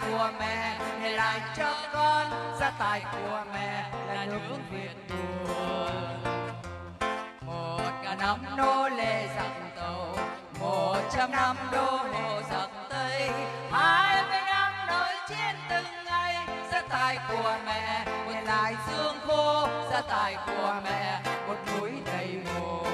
của mẹ, để lại cho con gia tài của mẹ là nước việt buồn một ngàn năm nô lệ giặc tàu, một trăm năm đô hộ giặc tây. Hai mươi năm nội chiến từng ngày gia tài của mẹ, để lại xương khô gia tài của mẹ, một núi đầy mồ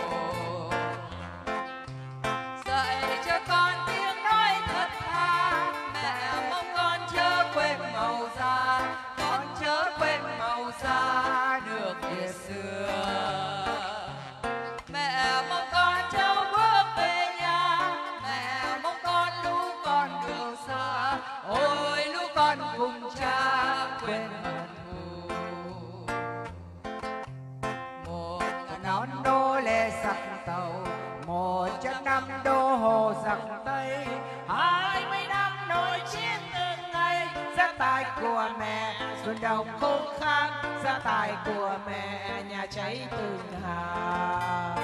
quên hận thù một nón đô lệ giặc tàu, một trăm năm đô hồ giặc tây. Hai mươi năm nỗi chiến từng ngày, gia tài của mẹ xuân đồng khô khan. Gia tài của mẹ, nhà cháy từng hàng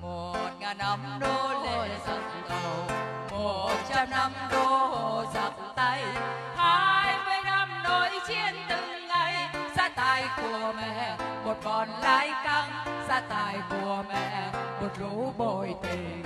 một ngàn năm đô lệ giặc tàu, một trăm năm đô còn bọn căng gia tài của mẹ một lũ bội tình.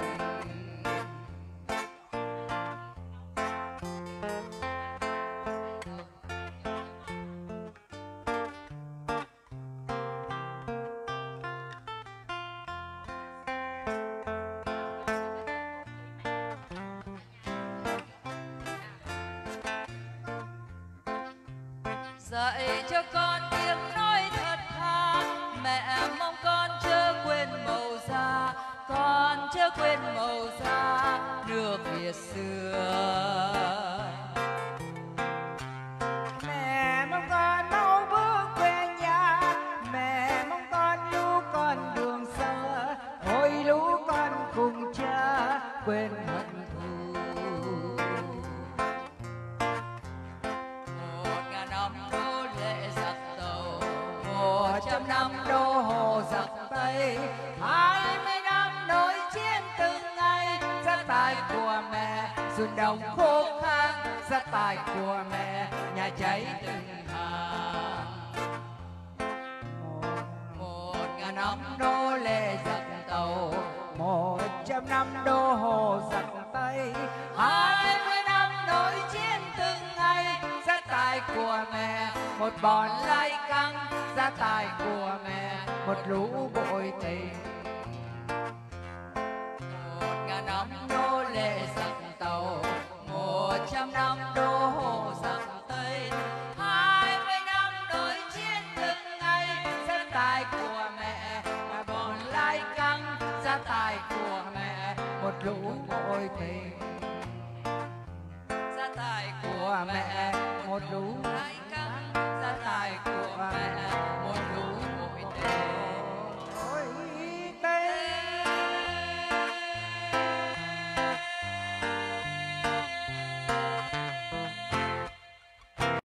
Dạy cho con mẹ, mong con chớ quên màu da, con chớ quên màu da, nước việt xưa. Mẹ xuân đồng khô khan gia tài của mẹ, nhà cháy từng hàng. Một ngàn năm đô lệ giặc tàu, một trăm năm đô hồ giặc tây. Hai mươi năm nội chiến từng ngày gia tài của mẹ, một bọn lai căng. Gia tài của mẹ, một lũ bội tình mẹ một lũ tình gia tài của mẹ một lũ lai